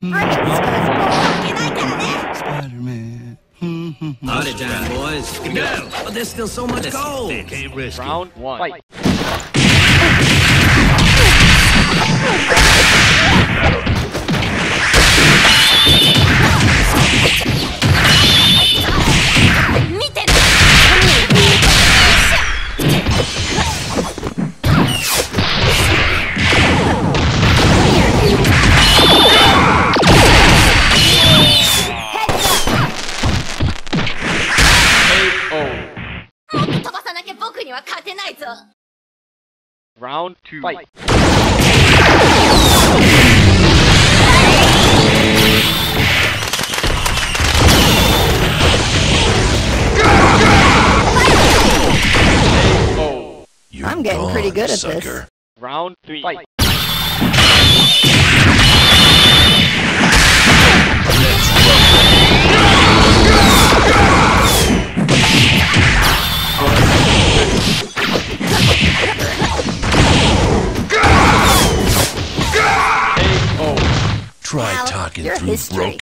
Spider-Man. Howdy, down, boys. Get down. But there's still so much gold. Can't risk Round one. Fight. Round two. Fight. Oh. You're I'm getting gone, pretty good at this. Round three. Fight. Try Well, talking through history.